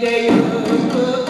yeah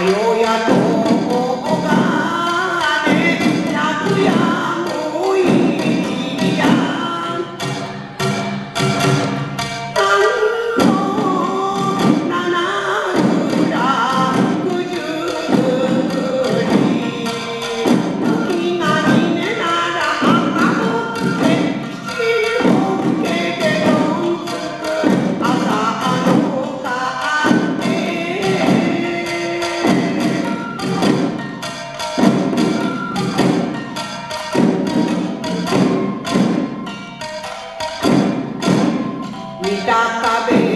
आयो या तो vida tá bem.